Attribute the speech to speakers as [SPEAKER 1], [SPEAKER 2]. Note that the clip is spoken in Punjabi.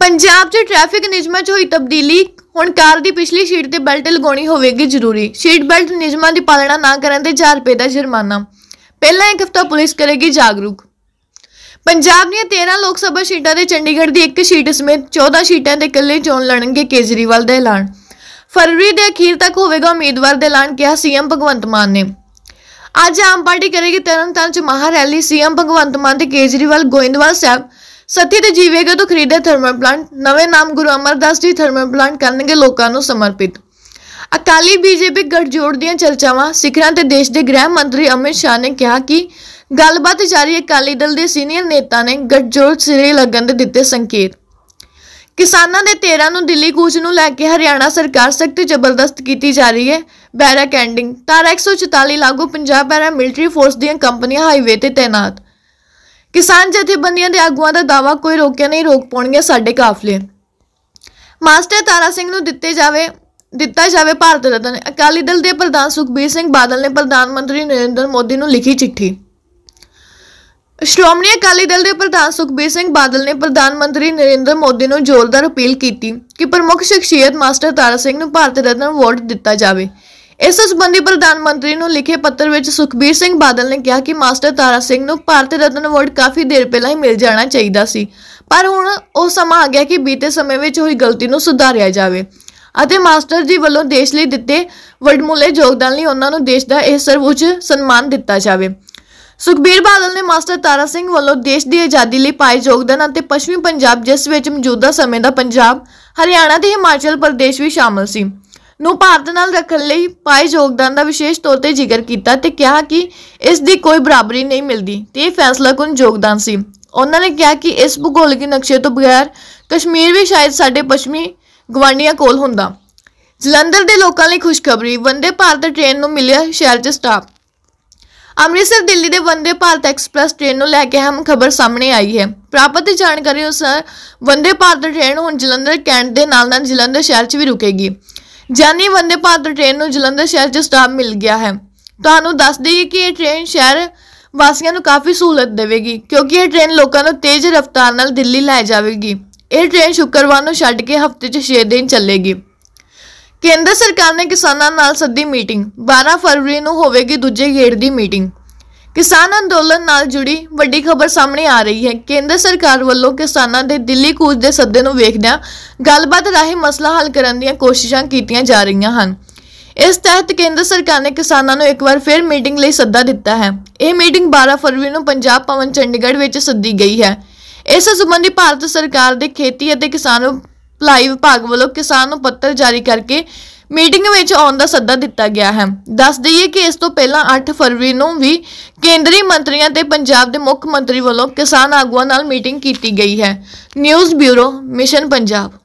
[SPEAKER 1] ਪੰਜਾਬ 'ਚ ਟ੍ਰੈਫਿਕ ਨਿਯਮਾਂ 'ਚ ਹੋਈ ਤਬਦੀਲੀ। ਹੁਣ ਕਾਰ ਦੀ ਪਿਛਲੀ ਸੀਟ ਤੇ ਬੈਲਟ ਲਗਾਉਣੀ ਹੋਵੇਗੀ ਜ਼ਰੂਰੀ। ਸੀਟ ਬੈਲਟ ਨਿਯਮਾਂ ਦੀ ਪਾਲਣਾ ਨਾ ਕਰਨ ਤੇ 1000 ਰੁਪਏ ਦਾ ਜੁਰਮਾਨਾ। ਪਹਿਲਾਂ ਇੱਕ ਹਫ਼ਤਾ ਪੁਲਿਸ ਕਰੇਗੀ ਜਾਗਰੂਕ। ਪੰਜਾਬ ਦੀਆਂ 13 ਲੋਕ ਸਭਾ ਸੀਟਾਂ ਦੇ ਚੰਡੀਗੜ੍ਹ ਦੀ ਇੱਕ ਸੀਟ ਸਮੇਤ 14 ਸੀਟਾਂ 'ਤੇ ਇਕੱਲੇ ਚੋਣ ਲੜਨਗੇ ਕੇਜਰੀਵਾਲ ਦਾ ਐਲਾਨ। ਫਰਵਰੀ ਦੇ ਅਖੀਰ ਤੱਕ ਹੋਵੇਗਾ ਉਮੀਦਵਾਰ ਦਾ ਐਲਾਨ, ਕਿਹਾ ਸੀਐਮ ਭਗਵੰਤ ਮਾਨ ਨੇ। ਅੱਜ ਆਮ ਪਾਰਟੀ ਕਰੇਗੀ ਤਰਨਤਾਰਨ ਚ ਮਹਾ ਰੈਲੀ ਸੀਐਮ ਭਗਵੰਤ ਮਾਨ ਤੇ ਕੇਜਰੀਵਾਲ ਗੋਇੰਦਵਾਲ ਸਾਹਿਬ ਸੱਤੀ ਤੇ ਜੀਵੇਗਾ ਤੋਂ ਖਰੀਦੇ ਥਰਮਲ ਪਲਾਂਟ ਨਵੇਂ ਨਾਮ ਗੁਰੂ ਅਮਰਦਾਸ ਜੀ ਥਰਮਲ ਪਲਾਂਟ ਕਰਨਗੇ ਲੋਕਾਂ ਨੂੰ ਸਮਰਪਿਤ। ਅਕਾਲੀ ਬੀਜੇਪੀ ਗੱਠਜੋੜ ਦੀਆਂ ਚਰਚਾਵਾਂ, ਸਿਖਰਾਂ ਤੇ ਦੇਸ਼ ਦੇ ਗ੍ਰਹਿ ਮੰਤਰੀ ਅਮਿਤ ਸ਼ਾਹ ਨੇ ਕਿਹਾ ਕਿ ਗੱਲਬਾਤ ਜਾਰੀ ਅਕਾਲੀ ਦਲ ਦੇ ਸੀਨੀਅਰ ਨੇਤਾ ਨੇ ਗੱਠਜੋੜ ਸਿਰੇ ਲੱਗਣ ਦੇ ਦਿੱਤੇ ਸੰਕੇਤ। ਕਿਸਾਨਾਂ ਦੇ 13 ਨੂੰ ਦਿੱਲੀ ਕੂਚ ਨੂੰ ਲੈ ਕੇ ਹਰਿਆਣਾ ਸਰਕਾਰ ਸਖਤ ਜ਼ਬਰਦਸਤ ਕੀਤੀ ਜਾ ਰਹੀ ਹੈ। ਬੈਰਕ ਐਂਡਿੰਗ, ਤਾਰਾ 144 ਲਾਗੂ ਪੰਜਾਬ ਪੈਰਾ ਮਿਲਟਰੀ ਫੋਰਸ ਦੀਆਂ ਕੰਪਨੀਆਂ ਹਾਈਵੇ ਤੇ ਤਾਇਨਾਤ ਕਿਸਾਨ ਜਥੇਬੰਦੀਆਂ ਦੇ ਆਗੂਆਂ ਦਾ ਦਾਵਾ ਕੋਈ ਰੋਕਿਆ ਨਹੀਂ, ਰੋਕ ਪਾਉਣਗੇ ਸਾਡੇ ਕਾਫਲੇ। ਮਾਸਟਰ ਤਾਰਾ ਸਿੰਘ ਨੂੰ ਦਿੱਤੇ ਜਾਵੇ, ਦਿੱਤਾ ਜਾਵੇ ਭਾਰਤ ਰਤਨ। ਅਕਾਲੀ ਦਲ ਦੇ ਪ੍ਰਧਾਨ ਸੁਖਬੀਰ ਸਿੰਘ ਬਾਦਲ ਨੇ ਪ੍ਰਧਾਨ ਮੰਤਰੀ ਨਰਿੰਦਰ ਮੋਦੀ ਨੂੰ ਲਿਖੀ ਚਿੱਠੀ। ਸ਼੍ਰੋਮਣੀ ਅਕਾਲੀ ਦਲ ਦੇ ਪ੍ਰਧਾਨ ਸੁਖਬੀਰ ਸਿੰਘ ਬਾਦਲ ਨੇ ਪ੍ਰਧਾਨ ਮੰਤਰੀ ਨਰਿੰਦਰ ਮੋਦੀ ਨੂੰ ਜ਼ੋਰਦਾਰ ਅਪੀਲ ਕੀਤੀ ਕਿ ਪ੍ਰਮੁੱਖ ਸ਼ਖਸੀਅਤ ਮਾਸਟਰ ਤਾਰਾ ਸਿੰਘ ਨੂੰ ਭਾਰਤ ਰਤਨ ਅਵਾਰਡ ਦਿੱਤਾ ਜਾਵੇ। ਇਸ ਸੰਬੰਧੀ ਪ੍ਰਧਾਨ ਮੰਤਰੀ ਨੂੰ ਲਿਖੇ ਪੱਤਰ ਵਿੱਚ ਸੁਖਬੀਰ ਸਿੰਘ ਬਾਦਲ ਨੇ ਕਿਹਾ ਕਿ ਮਾਸਟਰ ਤਾਰਾ ਸਿੰਘ ਨੂੰ ਭਾਰਤ ਰਤਨ ਅਵਾਰਡ ਕਾਫੀ ਦੇਰ ਪਹਿਲਾਂ ਹੀ ਮਿਲ ਜਾਣਾ ਚਾਹੀਦਾ ਸੀ। ਪਰ ਹੁਣ ਉਹ ਸਮਾਂ ਆ ਗਿਆ ਕਿ ਬੀਤੇ ਸਮੇਂ ਵਿੱਚ ਹੋਈ ਗਲਤੀ ਨੂੰ ਸੁਧਾਰਿਆ ਜਾਵੇ ਅਤੇ ਮਾਸਟਰ ਜੀ ਵੱਲੋਂ ਦੇਸ਼ ਲਈ ਦਿੱਤੇ ਵਡਮੁੱਲੇ ਯੋਗਦਾਨ ਲਈ ਉਹਨਾਂ ਨੂੰ ਦੇਸ਼ ਦਾ ਇਹ ਸਰਵਉੱਚ ਸਨਮਾਨ ਦਿੱਤਾ ਜਾਵੇ। ਸੁਖਬੀਰ ਬਾਦਲ ਨੇ ਮਾਸਟਰ ਤਾਰਾ ਸਿੰਘ ਵੱਲੋਂ ਦੇਸ਼ ਦੀ ਆਜ਼ਾਦੀ ਲਈ ਪਾਏ ਯੋਗਦਾਨ ਅਤੇ ਪੱਛਮੀ ਪੰਜਾਬ ਜਿਸ ਵਿੱਚ ਮੌਜੂਦਾ ਸਮੇਂ ਦਾ ਪੰਜਾਬ, ਹਰਿਆਣਾ ਤੇ ਹਿਮਾਚਲ ਪ੍ਰਦੇਸ਼ ਵੀ ਸ਼ਾਮਲ ਸੀ। ਨੂੰ ਭਾਰਤ ਨਾਲ ਰੱਖਣ ਲਈ ਪਾਏ ਯੋਗਦਾਨ ਦਾ ਵਿਸ਼ੇਸ਼ ਤੌਰ ਤੇ ਜ਼ਿਕਰ ਕੀਤਾ ਤੇ ਕਿਹਾ ਕਿ ਇਸ ਦੀ ਕੋਈ ਬਰਾਬਰੀ ਨਹੀਂ ਮਿਲਦੀ ਤੇ ਇਹ ਫੈਸਲਾਕੁਨ ਯੋਗਦਾਨ ਸੀ। ਉਹਨਾਂ ਨੇ ਕਿਹਾ ਕਿ ਇਸ ਭੂਗੋਲਿਕ ਨਕਸ਼ੇ ਤੋਂ ਬਗੈਰ ਕਸ਼ਮੀਰ ਵੀ ਸ਼ਾਇਦ ਸਾਡੇ ਪੱਛਮੀ ਗਵਾਂਡੀਆਂ ਕੋਲ ਹੁੰਦਾ। ਜਲੰਧਰ ਦੇ ਲੋਕਾਂ ਲਈ ਖੁਸ਼ਖਬਰੀ, ਵੰਦੇ ਭਾਰਤ ਟ੍ਰੇਨ ਨੂੰ ਮਿਲਿਆ ਸ਼ਹਿਰ 'ਚ ਸਟਾਪ। ਅੰਮ੍ਰਿਤਸਰ, ਦਿੱਲੀ ਦੇ ਵੰਦੇ ਭਾਰਤ ਐਕਸਪ੍ਰੈਸ ਟ੍ਰੇਨ ਨੂੰ ਲੈ ਕੇ ਅਹਿਮ ਖਬਰ ਸਾਹਮਣੇ ਆਈ ਹੈ। ਪ੍ਰਾਪਤ ਜਾਣਕਾਰੀ ਅਨੁਸਾਰ ਵੰਦੇ ਭਾਰਤ ਟ੍ਰੇਨ ਹੁਣ ਜਲੰਧਰ, ਕੈਂਟ ਦੇ ਨਾਲ ਨਾਲ ਜਲੰਧਰ ਸ਼ਹਿਰ 'ਚ ਵੀ ਰੁਕੇਗੀ। ਜਾਨੀ ਵੰਦੇ ਭਾਰਤ ਟ੍ਰੇਨ ਨੂੰ ਜਲੰਧਰ ਸ਼ਹਿਰ 'ਚ ਸਟਾਪ ਮਿਲ ਗਿਆ ਹੈ। ਤੁਹਾਨੂੰ ਦੱਸ ਦਈਏ ਕਿ ਇਹ ਟ੍ਰੇਨ ਸ਼ਹਿਰ ਵਾਸੀਆਂ ਨੂੰ ਕਾਫੀ ਸਹੂਲਤ ਦੇਵੇਗੀ, ਕਿਉਂਕਿ ਇਹ ਟ੍ਰੇਨ ਲੋਕਾਂ ਨੂੰ ਤੇਜ਼ ਰਫ਼ਤਾਰ ਨਾਲ ਦਿੱਲੀ ਲੈ ਜਾਵੇਗੀ। ਇਹ ਟ੍ਰੇਨ ਸ਼ੁੱਕਰਵਾਰ ਨੂੰ ਛੱਡ ਕੇ ਹਫ਼ਤੇ 'ਚ 6 ਦਿਨ ਚੱਲੇਗੀ। ਕੇਂਦਰ ਸਰਕਾਰ ਨੇ ਕਿਸਾਨਾਂ ਨਾਲ ਸੱਦੀ ਮੀਟਿੰਗ 12 ਫਰਵਰੀ ਨੂੰ ਹੋਵੇਗੀ ਦੂਜੇ ਗੇੜ ਦੀ ਮੀਟਿੰਗ। ਕਿਸਾਨ ਅੰਦੋਲਨ ਨਾਲ ਜੁੜੀ ਵੱਡੀ ਖਬਰ ਸਾਹਮਣੇ ਆ ਰਹੀ ਹੈ। ਕੇਂਦਰ ਸਰਕਾਰ ਵੱਲੋਂ ਕਿਸਾਨਾਂ ਦੇ ਦਿੱਲੀ ਕੂਚ ਦੇ ਸੱਦੇ ਨੂੰ ਵੇਖਦਿਆਂ ਗੱਲਬਾਤ ਰਾਹੀਂ ਮਸਲਾ ਹੱਲ ਕਰਨ ਦੀਆਂ ਕੋਸ਼ਿਸ਼ਾਂ ਕੀਤੀਆਂ ਜਾ ਰਹੀਆਂ ਹਨ। ਇਸ ਤਹਿਤ ਕੇਂਦਰ ਸਰਕਾਰ ਨੇ ਕਿਸਾਨਾਂ ਨੂੰ ਇੱਕ ਵਾਰ ਫਿਰ ਮੀਟਿੰਗ ਲਈ ਸੱਦਾ ਦਿੱਤਾ ਹੈ। ਇਹ ਮੀਟਿੰਗ 12 ਫਰਵਰੀ ਨੂੰ ਪੰਜਾਬ ਭਵਨ, ਚੰਡੀਗੜ੍ਹ ਵਿੱਚ ਸੱਦੀ ਗਈ ਹੈ। ਇਸ ਸਬੰਧੀ ਭਾਰਤ ਸਰਕਾਰ ਦੇ ਖੇਤੀ ਅਤੇ ਕਿਸਾਨ ਭਲਾਈ ਵਿਭਾਗ ਵੱਲੋਂ ਕਿਸਾਨ ਨੂੰ ਪੱਤਰ ਜਾਰੀ ਕਰਕੇ ਮੀਟਿੰਗ ਵਿੱਚ ਆਉਣ ਦਾ ਸੱਦਾ ਦਿੱਤਾ ਗਿਆ ਹੈ। ਦੱਸ ਦਈਏ ਕਿ ਇਸ ਤੋਂ ਪਹਿਲਾਂ 8 ਫਰਵਰੀ ਨੂੰ ਵੀ ਕੇਂਦਰੀ ਮੰਤਰੀਆਂ ਤੇ ਪੰਜਾਬ ਦੇ ਮੁੱਖ ਮੰਤਰੀ ਵੱਲੋਂ ਕਿਸਾਨ ਆਗੂਆਂ ਨਾਲ ਮੀਟਿੰਗ ਕੀਤੀ ਗਈ ਹੈ। News bureau, mission Punjab.